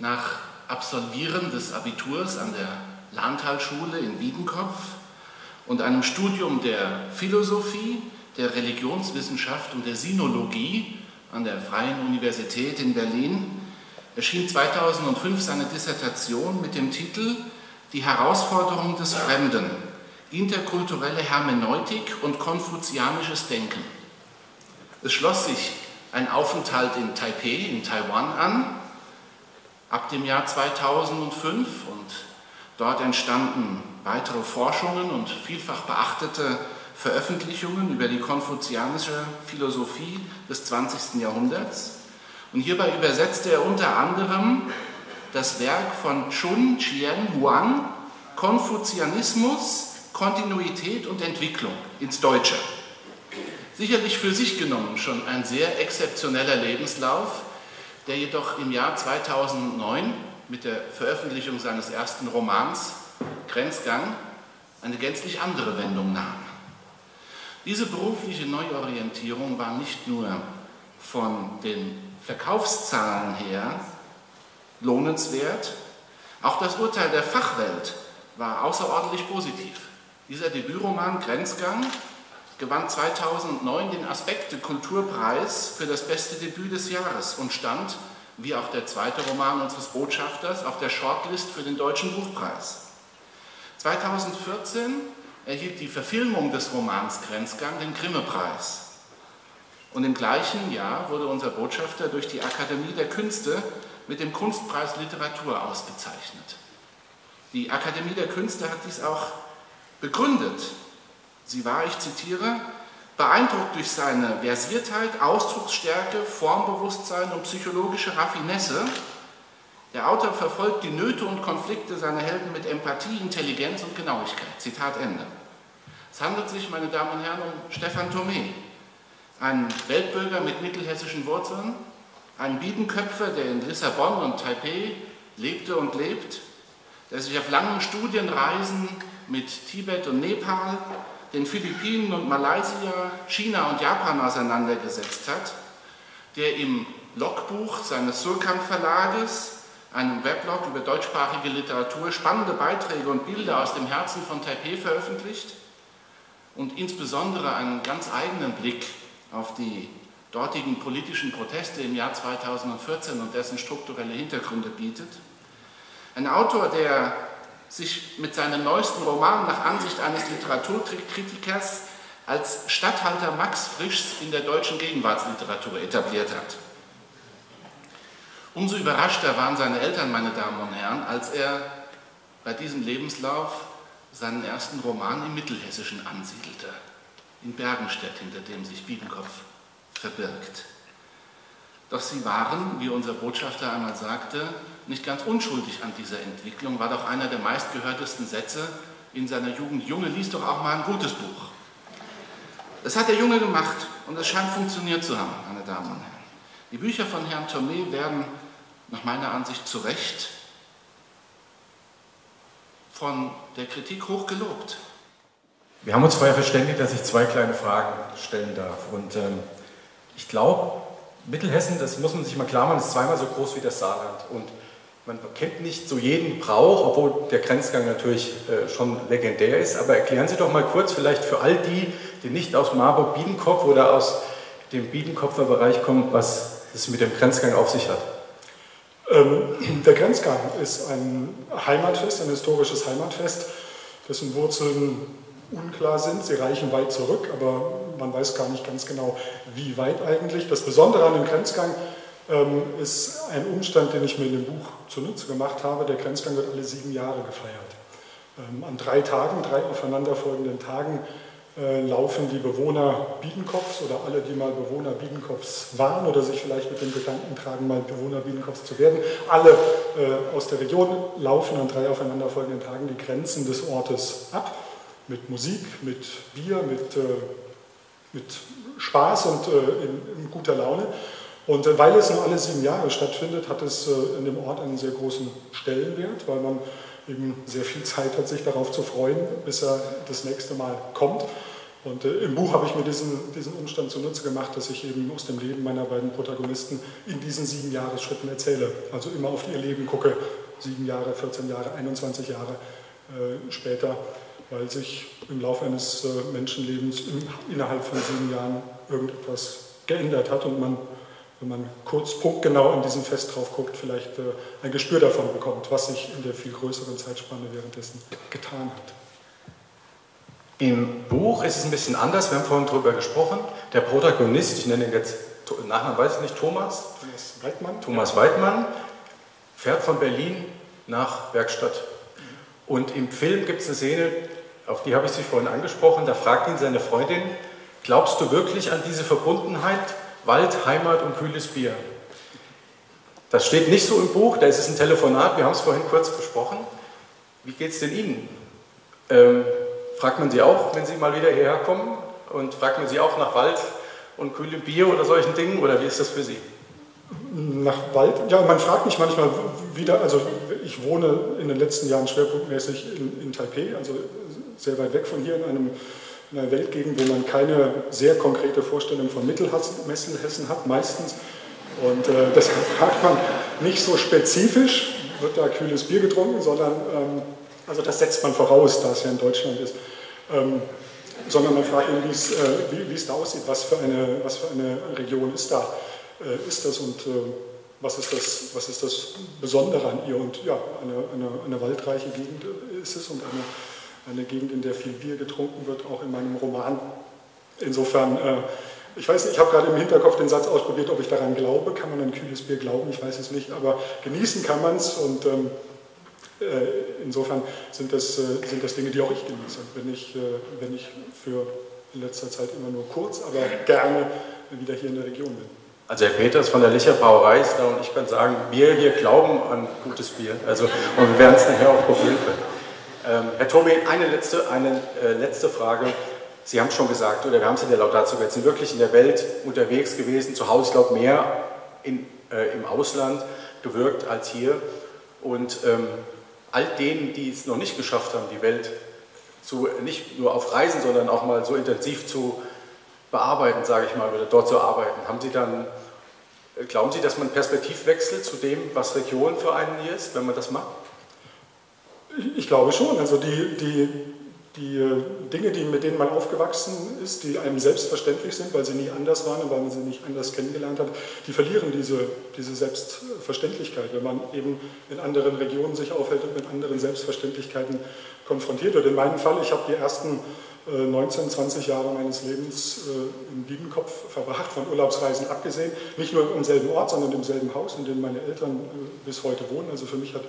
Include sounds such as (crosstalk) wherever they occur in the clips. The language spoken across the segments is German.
nach Absolvieren des Abiturs an der Lahntalschule in Wiedenkopf und einem Studium der Philosophie, der Religionswissenschaft und der Sinologie an der Freien Universität in Berlin erschien 2005 seine Dissertation mit dem Titel Die Herausforderung des Fremden, interkulturelle Hermeneutik und konfuzianisches Denken. Es schloss sich ein Aufenthalt in Taipei, in Taiwan an, ab dem Jahr 2005 und dort entstanden weitere Forschungen und vielfach beachtete Veröffentlichungen über die konfuzianische Philosophie des 20. Jahrhunderts. Und hierbei übersetzte er unter anderem das Werk von Chun Chien Huang, Konfuzianismus, Kontinuität und Entwicklung ins Deutsche. Sicherlich für sich genommen schon ein sehr exzeptioneller Lebenslauf, der jedoch im Jahr 2009 mit der Veröffentlichung seines ersten Romans Grenzgang eine gänzlich andere Wendung nahm. Diese berufliche Neuorientierung war nicht nur von den Verkaufszahlen her lohnenswert, auch das Urteil der Fachwelt war außerordentlich positiv. Dieser Debütroman Grenzgang gewann 2009 den Aspekte Kulturpreis für das beste Debüt des Jahres und stand, wie auch der zweite Roman unseres Botschafters, auf der Shortlist für den Deutschen Buchpreis. 2014 erhielt die Verfilmung des Romans Grenzgang den Grimme-Preis. Und im gleichen Jahr wurde unser Botschafter durch die Akademie der Künste mit dem Kunstpreis Literatur ausgezeichnet. Die Akademie der Künste hat dies auch begründet Sie war, ich zitiere, beeindruckt durch seine Versiertheit, Ausdrucksstärke, Formbewusstsein und psychologische Raffinesse. Der Autor verfolgt die Nöte und Konflikte seiner Helden mit Empathie, Intelligenz und Genauigkeit. Zitat Ende. Es handelt sich, meine Damen und Herren, um Stefan Thomé, einen Weltbürger mit mittelhessischen Wurzeln, einen Biedenköpfer, der in Lissabon und Taipei lebte und lebt, der sich auf langen Studienreisen mit Tibet und Nepal den Philippinen und Malaysia, China und Japan auseinandergesetzt hat, der im Logbuch seines Surkamp Verlages, einem Weblog über deutschsprachige Literatur, spannende Beiträge und Bilder aus dem Herzen von Taipei veröffentlicht und insbesondere einen ganz eigenen Blick auf die dortigen politischen Proteste im Jahr 2014 und dessen strukturelle Hintergründe bietet. Ein Autor, der sich mit seinem neuesten Roman nach Ansicht eines Literaturkritikers als Statthalter Max Frischs in der deutschen Gegenwartsliteratur etabliert hat. Umso überraschter waren seine Eltern, meine Damen und Herren, als er bei diesem Lebenslauf seinen ersten Roman im Mittelhessischen ansiedelte, in Bergenstedt, hinter dem sich Biedenkopf verbirgt. Doch sie waren, wie unser Botschafter einmal sagte, nicht ganz unschuldig an dieser Entwicklung, war doch einer der meistgehörtesten Sätze in seiner Jugend. Junge, liest doch auch mal ein gutes Buch. Das hat der Junge gemacht und es scheint funktioniert zu haben, meine Damen und Herren. Die Bücher von Herrn Thomé werden nach meiner Ansicht zu Recht von der Kritik hoch gelobt. Wir haben uns vorher verständigt, dass ich zwei kleine Fragen stellen darf. Und ähm, ich glaube, Mittelhessen, das muss man sich mal klar machen, ist zweimal so groß wie das Saarland. Und man kennt nicht so jeden Brauch, obwohl der Grenzgang natürlich äh, schon legendär ist. Aber erklären Sie doch mal kurz vielleicht für all die, die nicht aus Marburg-Biedenkopf oder aus dem Biedenkopfer Bereich kommen, was es mit dem Grenzgang auf sich hat. Ähm, der Grenzgang ist ein Heimatfest, ein historisches Heimatfest, dessen Wurzeln unklar sind. Sie reichen weit zurück, aber man weiß gar nicht ganz genau, wie weit eigentlich. Das Besondere an dem Grenzgang ähm, ist ein Umstand, den ich mir in dem Buch zunutze gemacht habe. Der Grenzgang wird alle sieben Jahre gefeiert. Ähm, an drei Tagen, drei aufeinanderfolgenden Tagen, äh, laufen die Bewohner Biedenkopfs oder alle, die mal Bewohner Biedenkopfs waren oder sich vielleicht mit dem Gedanken tragen, mal Bewohner Biedenkopfs zu werden, alle äh, aus der Region laufen an drei aufeinanderfolgenden Tagen die Grenzen des Ortes ab mit Musik, mit Bier, mit, äh, mit Spaß und äh, in, in, guter Laune. Und äh, weil es nur alle sieben Jahre stattfindet, hat es äh, in dem Ort einen sehr großen Stellenwert, weil man eben sehr viel Zeit hat, sich darauf zu freuen, bis er das nächste Mal kommt. Und äh, im Buch habe ich mir diesen, diesen Umstand zunutze gemacht, dass ich eben aus dem Leben meiner beiden Protagonisten in diesen sieben Jahresschritten erzähle. Also immer auf ihr Leben gucke, sieben Jahre, 14 Jahre, 21 Jahre äh, später, weil sich im Laufe eines äh, Menschenlebens im, innerhalb von sieben Jahren irgendetwas geändert hat und man, wenn man kurz punktgenau an diesem Fest drauf guckt, vielleicht äh, ein Gespür davon bekommt, was sich in der viel größeren Zeitspanne währenddessen getan hat. Im Buch ist es ein bisschen anders, wir haben vorhin darüber gesprochen. Der Protagonist, ich nenne ihn jetzt Nachnamen weiß ich nicht, Thomas. Thomas Weidmann. Thomas Weidmann fährt von Berlin nach Werkstatt. Und im Film gibt es eine Szene, auf die habe ich Sie vorhin angesprochen, da fragt ihn seine Freundin, glaubst du wirklich an diese Verbundenheit, Wald, Heimat und kühles Bier? Das steht nicht so im Buch, da ist es ein Telefonat, wir haben es vorhin kurz besprochen. Wie geht es denn Ihnen? Ähm, Fragt man Sie auch, wenn Sie mal wieder hierher kommen? Und fragt man Sie auch nach Wald und kühlem Bier oder solchen Dingen? Oder wie ist das für Sie? Nach Wald? Ja, man fragt mich manchmal wieder, also ich wohne in den letzten Jahren schwerpunktmäßig in, in Taipei, also sehr weit weg von hier in, einem, in einer Weltgegend, wo man keine sehr konkrete Vorstellung von Mittelhessen hat, meistens. Und äh, deshalb fragt man nicht so spezifisch, wird da kühles Bier getrunken, sondern ähm, also das setzt man voraus, da es ja in Deutschland ist. Ähm, sondern man fragt ihn, äh, wie es da aussieht, was für, eine, was für eine Region ist da, äh, ist das und äh, was, ist das, was ist das Besondere an ihr. Und ja, eine, eine, eine waldreiche Gegend ist es und eine, eine Gegend, in der viel Bier getrunken wird, auch in meinem Roman. Insofern, äh, ich weiß nicht, ich habe gerade im Hinterkopf den Satz ausprobiert, ob ich daran glaube. Kann man an kühles Bier glauben? Ich weiß es nicht, aber genießen kann man es und ähm, äh, insofern sind das, äh, sind das Dinge, die auch ich genieße. Wenn ich, äh, wenn ich für in letzter Zeit immer nur kurz, aber gerne wieder hier in der Region bin. Also Herr Peters von der Licher Brauerei ist da und ich kann sagen, wir hier glauben an gutes Bier. Also, und wir werden es nachher auch probieren können. Ähm, Herr Tobi, eine letzte, eine äh, letzte Frage. Sie haben es schon gesagt, oder wir haben es in der Laudatio jetzt, sind wirklich in der Welt unterwegs gewesen, zu Hause, glaube, mehr in, äh, im Ausland gewirkt als hier. Und ähm, all denen, die es noch nicht geschafft haben, die Welt zu, nicht nur auf Reisen, sondern auch mal so intensiv zu bearbeiten, sage ich mal, oder dort zu arbeiten, haben Sie dann, glauben Sie, dass man Perspektivwechsel zu dem, was Region für einen hier ist, wenn man das macht? Ich glaube schon. Also die, die die äh, Dinge, die, mit denen man aufgewachsen ist, die einem selbstverständlich sind, weil sie nie anders waren und weil man sie nicht anders kennengelernt hat, die verlieren diese, diese Selbstverständlichkeit, wenn man eben in anderen Regionen sich aufhält und mit anderen Selbstverständlichkeiten konfrontiert wird. In meinem Fall, ich habe die ersten 19, äh, 20 Jahre meines Lebens äh, im Biedenkopf verbracht, von Urlaubsreisen abgesehen, nicht nur im selben Ort, sondern im selben Haus, in dem meine Eltern bis heute wohnen. Also für mich hat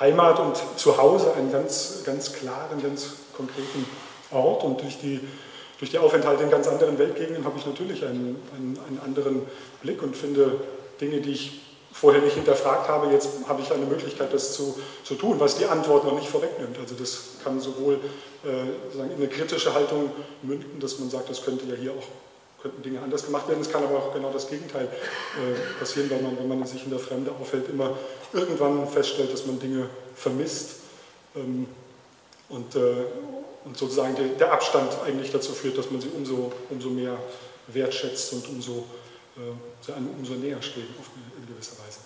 Heimat und Zuhause einen ganz, ganz klaren, ganz konkreten Ort und durch die, durch die Aufenthalte in ganz anderen Weltgegenden habe ich natürlich einen, einen, einen anderen Blick und finde Dinge, die ich vorher nicht hinterfragt habe, jetzt habe ich eine Möglichkeit, das zu, zu tun, was die Antwort noch nicht vorwegnimmt. Also das kann sowohl äh, in eine kritische Haltung münden, dass man sagt, das könnte ja hier auch könnten Dinge anders gemacht werden. Es kann aber auch genau das Gegenteil äh, passieren, weil man, wenn man sich in der Fremde aufhält, immer irgendwann feststellt, dass man Dinge vermisst ähm, und, äh, und sozusagen der, der, Abstand eigentlich dazu führt, dass man sie umso, umso mehr wertschätzt und umso, äh, umso näher steht in gewisser Weise.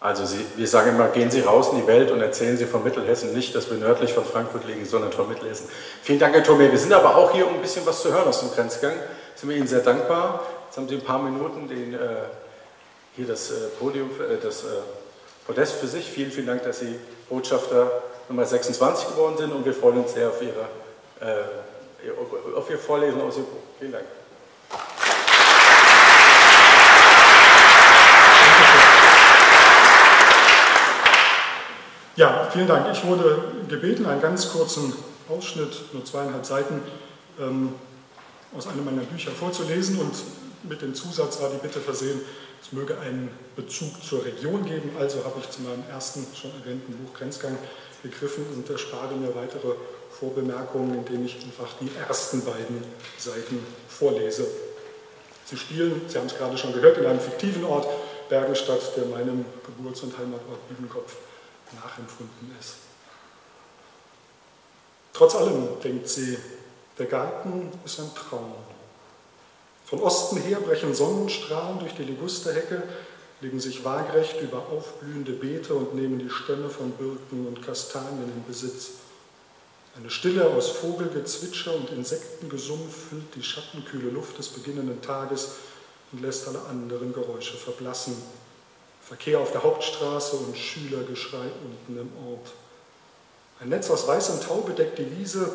Also Sie, wir sagen immer, gehen Sie raus in die Welt und erzählen Sie von Mittelhessen nicht, dass wir nördlich von Frankfurt liegen, sondern von Mittelhessen. Vielen Dank, Herr Thome. Wir sind aber auch hier, um ein bisschen was zu hören aus dem Grenzgang sind wir Ihnen sehr dankbar. Jetzt haben Sie ein paar Minuten den, äh, hier das äh, Podium, äh, das äh, Podest für sich. Vielen, vielen Dank, dass Sie Botschafter Nummer 26 geworden sind und wir freuen uns sehr auf Ihre, äh, auf Ihr Vorlesen aus Ihrem Buch. Vielen Dank. Ja, vielen Dank. Ich wurde gebeten, einen ganz kurzen Ausschnitt, nur zweieinhalb Seiten, ähm, aus einem meiner Bücher vorzulesen und mit dem Zusatz war die Bitte versehen, es möge einen Bezug zur Region geben. Also habe ich zu meinem ersten schon erwähnten Buch Grenzgang gegriffen und erspare mir weitere Vorbemerkungen, indem ich einfach die ersten beiden Seiten vorlese. Sie spielen, Sie haben es gerade schon gehört, in einem fiktiven Ort, Bergenstadt, der meinem Geburts- und Heimatort Büdenkopf nachempfunden ist. Trotz allem denkt sie, Der Garten ist ein Traum. Von Osten her brechen Sonnenstrahlen durch die Ligusterhecke, legen sich waagrecht über aufblühende Beete und nehmen die Stämme von Birken und Kastanien in Besitz. Eine Stille aus Vogelgezwitscher und Insektengesumm füllt die schattenkühle Luft des beginnenden Tages und lässt alle anderen Geräusche verblassen. Verkehr auf der Hauptstraße und Schülergeschrei unten im Ort. Ein Netz aus weißem Tau bedeckt die Wiese,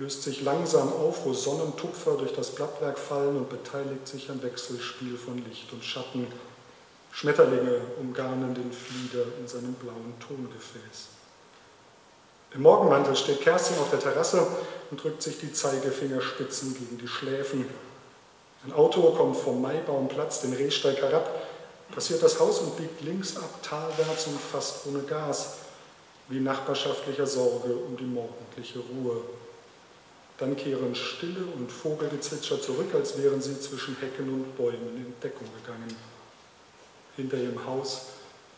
löst sich langsam auf, wo Sonnentupfer durch das Blattwerk fallen und beteiligt sich am Wechselspiel von Licht und Schatten. Schmetterlinge umgarnen den Flieder in seinem blauen Tongefäß. Im Morgenmantel steht Kerstin auf der Terrasse und drückt sich die Zeigefingerspitzen gegen die Schläfen. Ein Auto kommt vom Maibaumplatz den Rehsteig herab, passiert das Haus und biegt links ab, talwärts und fast ohne Gas, wie nachbarschaftlicher Sorge um die morgendliche Ruhe. Dann kehren Stille und Vogelgezwitscher zurück, als wären sie zwischen Hecken und Bäumen in Deckung gegangen. Hinter ihrem Haus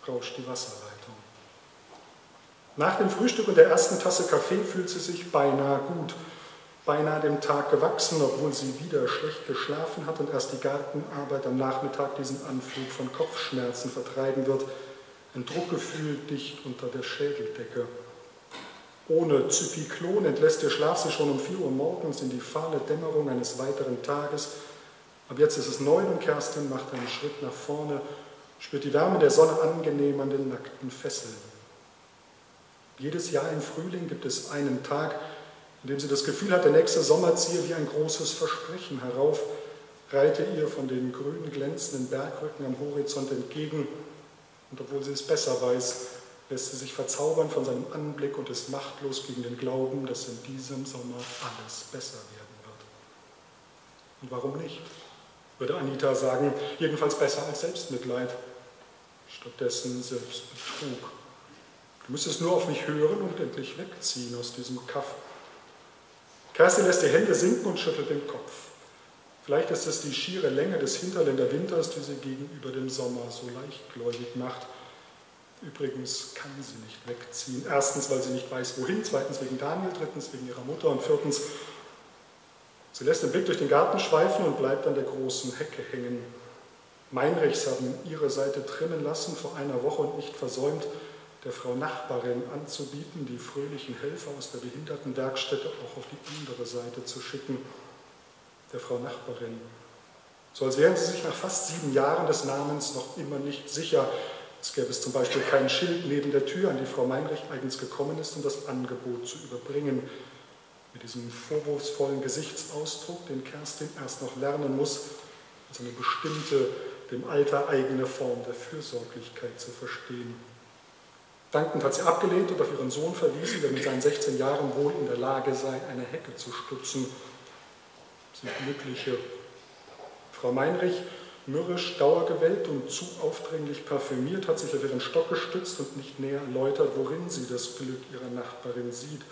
rauscht die Wasserleitung. Nach dem Frühstück und der ersten Tasse Kaffee fühlt sie sich beinahe gut, beinahe dem Tag gewachsen, obwohl sie wieder schlecht geschlafen hat und erst die Gartenarbeit am Nachmittag diesen Anflug von Kopfschmerzen vertreiben wird. Ein Druckgefühl dicht unter der Schädeldecke. Ohne Zyklon entlässt der Schlaf sie schon um 4 Uhr morgens in die fahle Dämmerung eines weiteren Tages. Ab jetzt ist es neun und Kerstin macht einen Schritt nach vorne, spürt die Wärme der Sonne angenehm an den nackten Fesseln. Jedes Jahr im Frühling gibt es einen Tag, in dem sie das Gefühl hat, der nächste Sommer ziehe wie ein großes Versprechen herauf, reite ihr von den grün glänzenden Bergrücken am Horizont entgegen und obwohl sie es besser weiß, lässt sie sich verzaubern von seinem Anblick und ist machtlos gegen den Glauben, dass in diesem Sommer alles besser werden wird. Und warum nicht? würde Anita sagen, jedenfalls besser als Selbstmitleid. Stattdessen Selbstbetrug. Du müsstest nur auf mich hören und endlich wegziehen aus diesem Kaff. Kerstin lässt die Hände sinken und schüttelt den Kopf. Vielleicht ist es die schiere Länge des Hinterländer Winters, die sie gegenüber dem Sommer so leichtgläubig macht. Übrigens kann sie nicht wegziehen. Erstens, weil sie nicht weiß, wohin. Zweitens, wegen Daniel. Drittens, wegen ihrer Mutter. Und viertens, sie lässt den Blick durch den Garten schweifen und bleibt an der großen Hecke hängen. Meinrichs haben ihre Seite trimmen lassen vor einer Woche und nicht versäumt, der Frau Nachbarin anzubieten, die fröhlichen Helfer aus der Behindertenwerkstätte auch auf die andere Seite zu schicken. Der Frau Nachbarin. So als wären sie sich nach fast sieben Jahren des Namens noch immer nicht sicher. Es gäbe es zum Beispiel kein Schild neben der Tür, an die Frau Meinrich eigens gekommen ist, um das Angebot zu überbringen. Mit diesem vorwurfsvollen Gesichtsausdruck, den Kerstin erst noch lernen muss, als eine bestimmte, dem Alter eigene Form der Fürsorglichkeit zu verstehen. Dankend hat sie abgelehnt und auf ihren Sohn verwiesen, der mit seinen 16 Jahren wohl in der Lage sei, eine Hecke zu stutzen. Sie glückliche Frau Meinrich, mürrisch, dauergewellt und zu aufdringlich parfümiert, hat sich auf ihren Stock gestützt und nicht näher erläutert, worin sie das Glück ihrer Nachbarin sieht.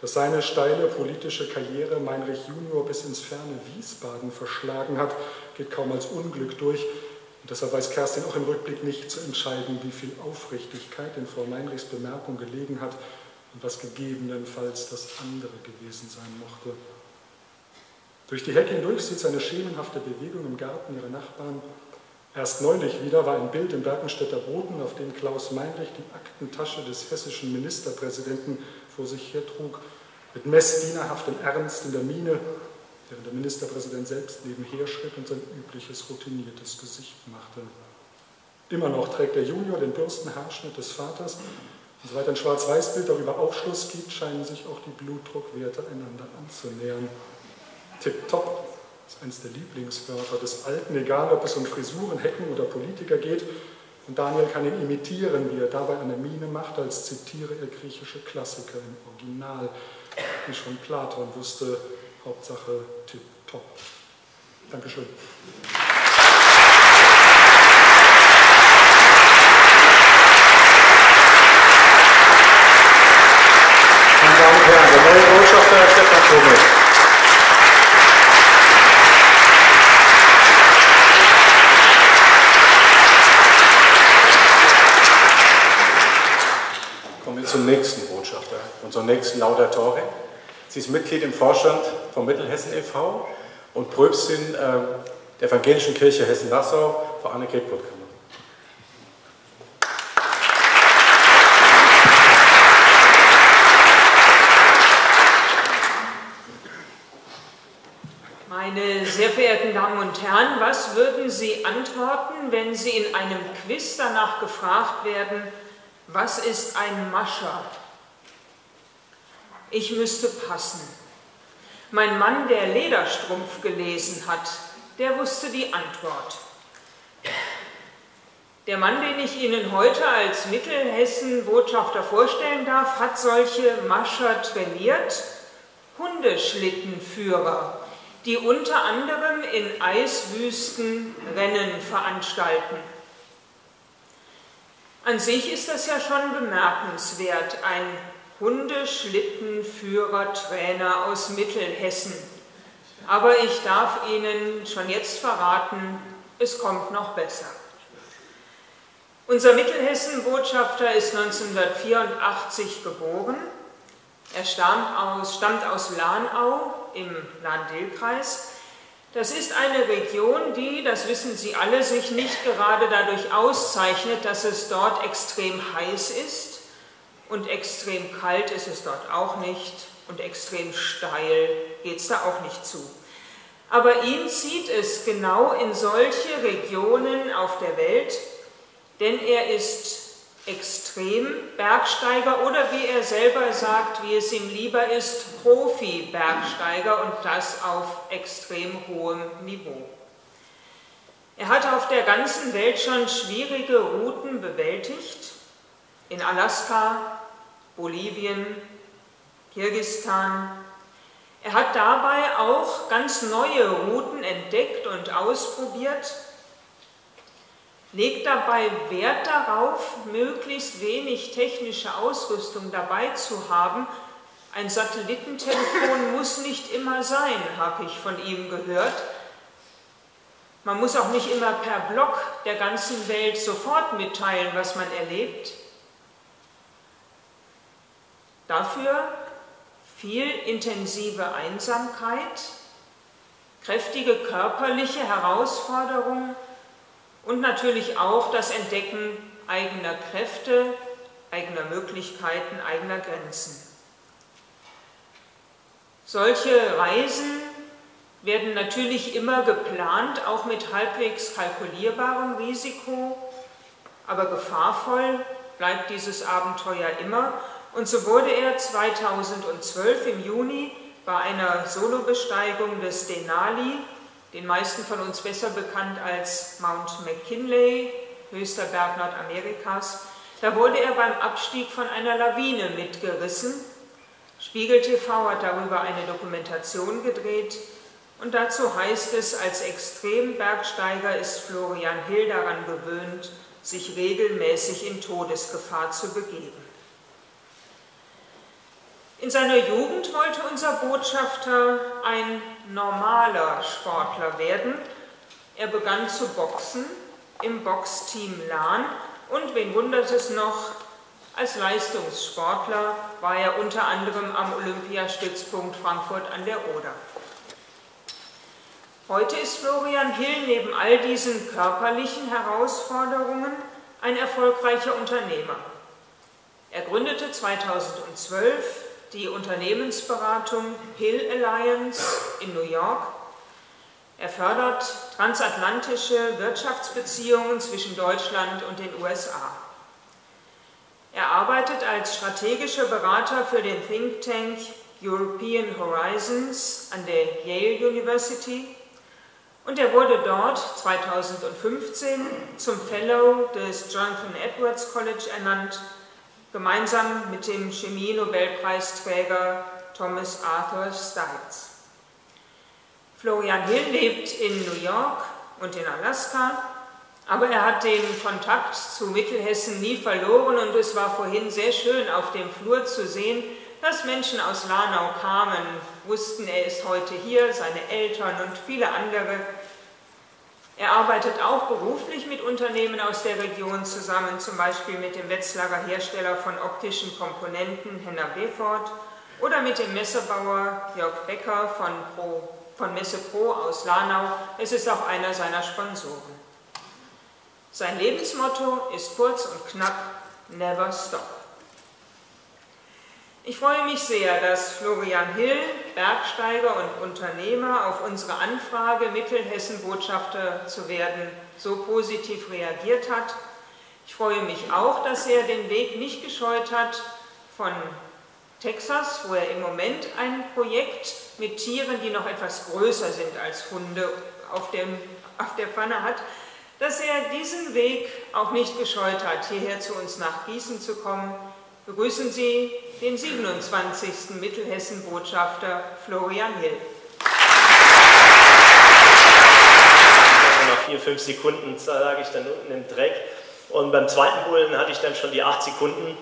Dass seine steile politische Karriere Meinrich Junior bis ins ferne Wiesbaden verschlagen hat, geht kaum als Unglück durch. Und deshalb weiß Kerstin auch im Rückblick nicht zu entscheiden, wie viel Aufrichtigkeit in Frau Meinrichs Bemerkung gelegen hat und was gegebenenfalls das andere gewesen sein mochte. Durch die Hecke hindurch sieht sie eine schemenhafte Bewegung im Garten ihrer Nachbarn. Erst neulich wieder war ein Bild im Bergenstädter Boden, auf dem Klaus Meinrich die Aktentasche des hessischen Ministerpräsidenten vor sich hertrug, mit messdienerhaftem Ernst in der Miene während der Ministerpräsident selbst nebenher schritt und sein übliches routiniertes Gesicht machte. Immer noch trägt der Junior den Bürstenhaarschnitt des Vaters. Und soweit ein Schwarz-Weiß-Bild darüber Aufschluss gibt, scheinen sich auch die Blutdruckwerte einander anzunähern. Tipptopp ist eines der Lieblingswörter des Alten, egal ob es um Frisuren, Hecken oder Politiker geht. Und Daniel kann ihn imitieren, wie er dabei eine Miene macht, als zitiere er griechische Klassiker im Original. Wie schon Platon wusste, Hauptsache tipptopp. Dankeschön. Meine Damen und Herren, der neue Botschafter Stefan Vogel. Unserem nächsten Laudatore. Sie ist Mitglied im Vorstand vom Mittelhessen e.V. und Pröbstin äh, der Evangelischen Kirche Hessen-Nassau, Frau Annegret Puttkammer. Meine sehr verehrten Damen und Herren, was würden Sie antworten, wenn Sie in einem Quiz danach gefragt werden, was ist ein Mascher? Ich müsste passen. Mein Mann, der Lederstrumpf gelesen hat, der wusste die Antwort. Der Mann, den ich Ihnen heute als Mittelhessen-Botschafter vorstellen darf, hat solche Mascher trainiert, Hundeschlittenführer, die unter anderem in Eiswüsten Rennen veranstalten. An sich ist das ja schon bemerkenswert, ein Hundeschlittenführer-Trainer aus Mittelhessen. Aber ich darf Ihnen schon jetzt verraten, es kommt noch besser. Unser Mittelhessen-Botschafter ist 1984 geboren. Er stammt aus, stammt aus Lahnau im Lahn-Dill-Kreis. Das ist eine Region, die, das wissen Sie alle, sich nicht gerade dadurch auszeichnet, dass es dort extrem heiß ist und extrem kalt ist es dort auch nicht und extrem steil geht es da auch nicht zu. Aber ihn zieht es genau in solche Regionen auf der Welt, denn er ist Extrem-Bergsteiger oder wie er selber sagt, wie es ihm lieber ist, Profi-Bergsteiger und das auf extrem hohem Niveau. Er hat auf der ganzen Welt schon schwierige Routen bewältigt, in Alaska, Bolivien, Kirgistan. Er hat dabei auch ganz neue Routen entdeckt und ausprobiert legt dabei Wert darauf, möglichst wenig technische Ausrüstung dabei zu haben. Ein Satellitentelefon (laughs) muss nicht immer sein, habe ich von ihm gehört. Man muss auch nicht immer per Blog der ganzen Welt sofort mitteilen, was man erlebt. Dafür viel intensive Einsamkeit, kräftige körperliche Herausforderungen, und natürlich auch das Entdecken eigener Kräfte, eigener Möglichkeiten, eigener Grenzen. Solche Reisen werden natürlich immer geplant, auch mit halbwegs kalkulierbarem Risiko, aber gefahrvoll bleibt dieses Abenteuer immer. Und so wurde er 2012 im Juni bei einer Solobesteigung des Denali den meisten von uns besser bekannt als Mount McKinley, höchster Berg Nordamerikas. Da wurde er beim Abstieg von einer Lawine mitgerissen. Spiegel TV hat darüber eine Dokumentation gedreht und dazu heißt es, als Extrembergsteiger ist Florian Hill daran gewöhnt, sich regelmäßig in Todesgefahr zu begeben. In seiner Jugend wollte unser Botschafter ein normaler Sportler werden. Er begann zu boxen im Boxteam Lahn und, wen wundert es noch, als Leistungssportler war er unter anderem am Olympiastützpunkt Frankfurt an der Oder. Heute ist Florian Hill neben all diesen körperlichen Herausforderungen ein erfolgreicher Unternehmer. Er gründete 2012 die Unternehmensberatung Hill Alliance in New York. Er fördert transatlantische Wirtschaftsbeziehungen zwischen Deutschland und den USA. Er arbeitet als strategischer Berater für den Think Tank European Horizons an der Yale University und er wurde dort 2015 zum Fellow des Jonathan Edwards College ernannt gemeinsam mit dem Chemie-Nobelpreisträger Thomas Arthur Stites. Florian Hill lebt in New York und in Alaska, aber er hat den Kontakt zu Mittelhessen nie verloren und es war vorhin sehr schön auf dem Flur zu sehen, dass Menschen aus Lanau kamen, wussten, er ist heute hier, seine Eltern und viele andere er arbeitet auch beruflich mit Unternehmen aus der Region zusammen, zum Beispiel mit dem Wetzlarer Hersteller von optischen Komponenten Henna Befort oder mit dem Messebauer Jörg Becker von, Pro, von Messe Pro aus Lanau. Es ist auch einer seiner Sponsoren. Sein Lebensmotto ist kurz und knapp, never stop. Ich freue mich sehr, dass Florian Hill, Bergsteiger und Unternehmer, auf unsere Anfrage, Mittelhessen-Botschafter zu werden, so positiv reagiert hat. Ich freue mich auch, dass er den Weg nicht gescheut hat von Texas, wo er im Moment ein Projekt mit Tieren, die noch etwas größer sind als Hunde, auf, dem, auf der Pfanne hat, dass er diesen Weg auch nicht gescheut hat, hierher zu uns nach Gießen zu kommen. Begrüßen Sie den 27. Mittelhessen-Botschafter Florian Hill. Nach vier, fünf Sekunden lag ich dann unten im Dreck. Und beim zweiten Bullen hatte ich dann schon die acht Sekunden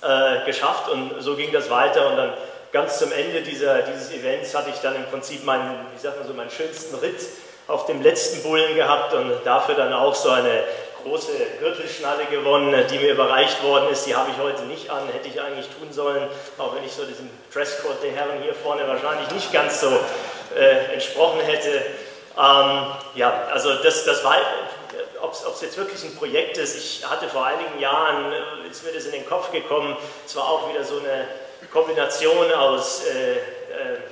äh, geschafft und so ging das weiter. Und dann ganz zum Ende dieser, dieses Events hatte ich dann im Prinzip meinen, wie sagt man so, meinen schönsten Ritt auf dem letzten Bullen gehabt und dafür dann auch so eine große Gürtelschnalle gewonnen, die mir überreicht worden ist. Die habe ich heute nicht an, hätte ich eigentlich tun sollen, auch wenn ich so diesem Dresscode der Herren hier vorne wahrscheinlich nicht ganz so äh, entsprochen hätte. Ähm, ja, also das, das war, ob es jetzt wirklich ein Projekt ist, ich hatte vor einigen Jahren, äh, ist mir das in den Kopf gekommen, es war auch wieder so eine Kombination aus äh, äh,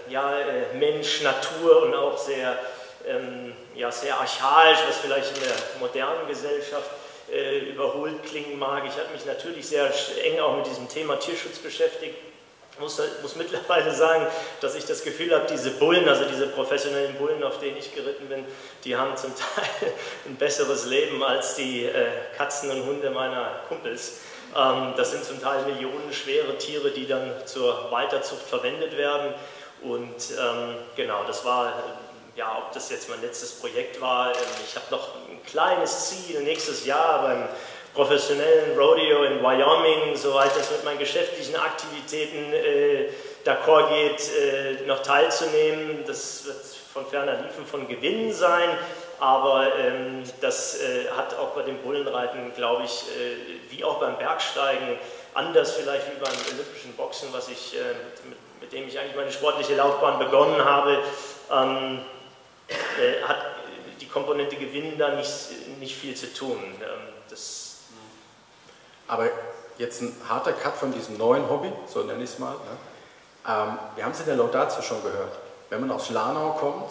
ja, äh, Mensch, Natur und auch sehr ähm, ja, sehr archaisch, was vielleicht in der modernen Gesellschaft äh, überholt klingen mag. Ich habe mich natürlich sehr eng auch mit diesem Thema Tierschutz beschäftigt. Ich muss, muss mittlerweile sagen, dass ich das Gefühl habe, diese Bullen, also diese professionellen Bullen, auf denen ich geritten bin, die haben zum (laughs) Teil ein besseres Leben als die äh, Katzen und Hunde meiner Kumpels. Ähm, das sind zum Teil millionenschwere Tiere, die dann zur Weiterzucht verwendet werden. Und ähm, genau, das war ja, ob das jetzt mein letztes Projekt war. Ähm, ich habe noch ein kleines Ziel nächstes Jahr beim professionellen Rodeo in Wyoming, soweit das mit meinen geschäftlichen Aktivitäten äh, d'accord geht, äh, noch teilzunehmen. Das wird von ferner Liefen von Gewinn sein, aber ähm, das äh, hat auch bei dem Bullenreiten, glaube ich, äh, wie auch beim Bergsteigen, anders vielleicht wie beim olympischen Boxen, was ich, äh, mit, mit, dem ich eigentlich meine sportliche Laufbahn begonnen habe, ähm, äh, hat die Komponente Gewinn da nicht, nicht viel zu tun. Ähm, Aber jetzt ein harter Cut von diesem neuen Hobby, so nenne ich es mal. Ne? Ähm, wir haben es in der Laudatio schon gehört. Wenn man aus Schlanau kommt,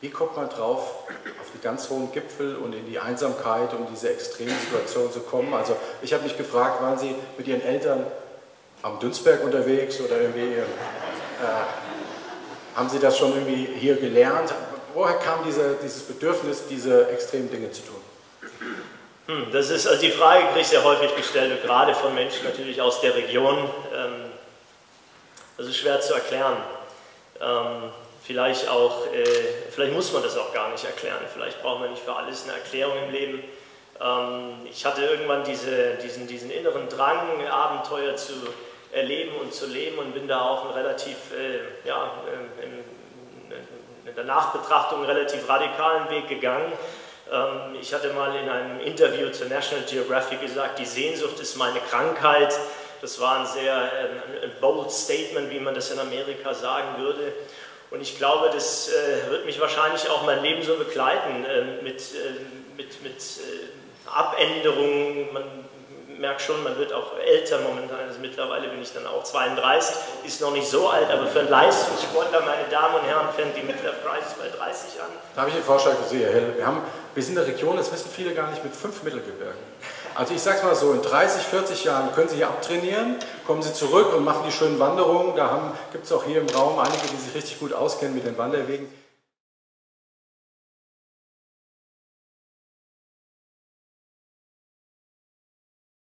wie kommt man drauf, auf die ganz hohen Gipfel und in die Einsamkeit und diese extreme Situation zu kommen? Also ich habe mich gefragt, waren Sie mit Ihren Eltern am Dünsberg unterwegs oder irgendwie, äh, haben Sie das schon irgendwie hier gelernt? Woher kam diese, dieses Bedürfnis, diese extremen Dinge zu tun? Hm, das ist also die Frage, kriege ich sehr häufig gestellt, gerade von Menschen natürlich aus der Region. Ähm, das ist schwer zu erklären. Ähm, vielleicht auch, äh, vielleicht muss man das auch gar nicht erklären. Vielleicht braucht man nicht für alles eine Erklärung im Leben. Ähm, ich hatte irgendwann diese, diesen, diesen inneren Drang, Abenteuer zu erleben und zu leben und bin da auch ein relativ äh, ja, im, in der Nachbetrachtung relativ radikalen Weg gegangen. Ähm, ich hatte mal in einem Interview zur National Geographic gesagt, die Sehnsucht ist meine Krankheit. Das war ein sehr ähm, ein bold Statement, wie man das in Amerika sagen würde. Und ich glaube, das äh, wird mich wahrscheinlich auch mein Leben so begleiten, ähm, mit, mit, mit äh, Abänderungen. Man merke schon, man wird auch älter momentan. Also mittlerweile bin ich dann auch 32, ist noch nicht so alt, aber für einen Leistungssportler, meine Damen und Herren, fängt die Midlife Crisis bei 30 an. Da habe ich einen Vorschlag für Sie, Herr Hell. Wir, haben, wir sind in der Region, das wissen viele gar nicht, mit fünf Mittelgebirgen. Also ich sage es mal so, in 30, 40 Jahren können Sie hier abtrainieren, kommen Sie zurück und machen die schönen Wanderungen. Da gibt es auch hier im Raum einige, die sich richtig gut auskennen mit den Wanderwegen.